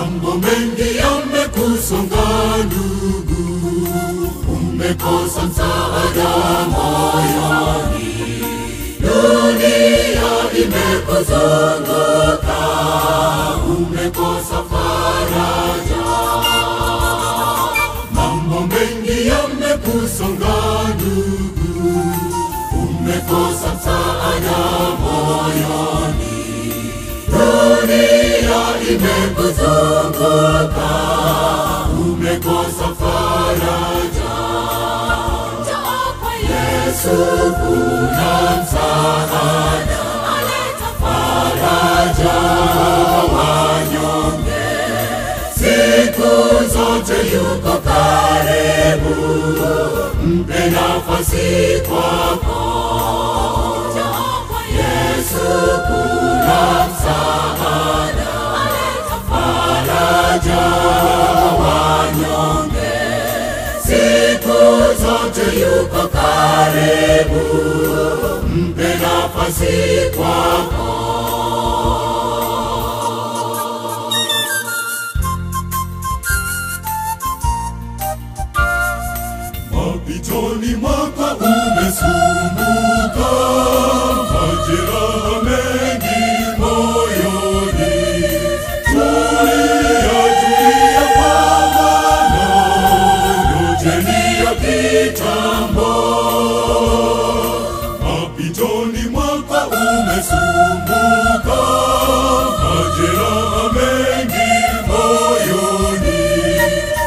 Mambo mengi yamekusonga ndugu, umekosa msaada moyoni, dunia imekuzunguka, umekosa faraja. Mambo mengi yamekusonga ndugu, umekosa msaada moyoni, dunia imekuzunguka, umekosa faraja. Yesu kuna msaada, faraja wanyonge, siku zote yuko karibu, mpe nafasi kwako. Faraja wanyonge, siku zote yuko karibu, mpe nafasi kwako. Mapitoni mwaka umesumbuka, kitambo. Mapitoni mwaka umesumbuka, majeraha mengi moyoni.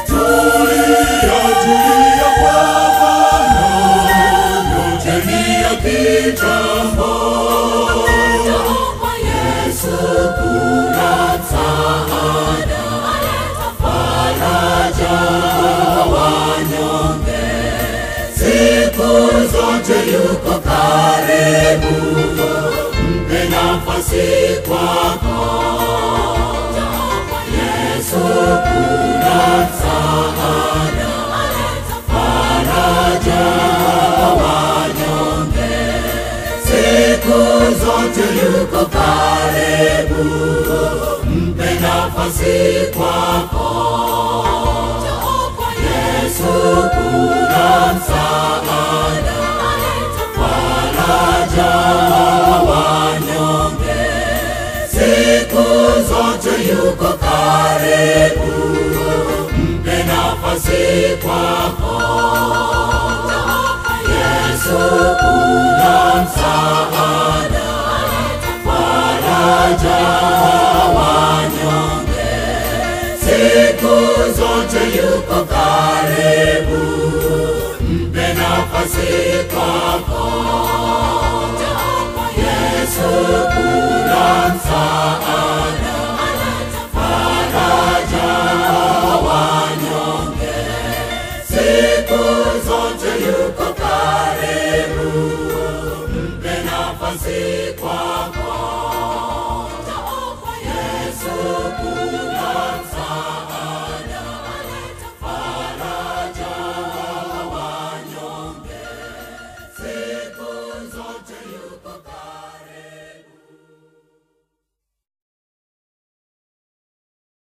Tulia, tulia pambana, yote ni ya kitambo. Zote yuko karibu, mpe nafasi kwako. Yesu kuna msaada, faraja wanyonge, siku zote yuko karibu, mpe nafasi kwako. Nafasi kwako. Yesu kuna msaada, faraja wanyonge, siku zote yuko karibu, mpe nafasi kwako. Yesu kuna msaada, Brasil.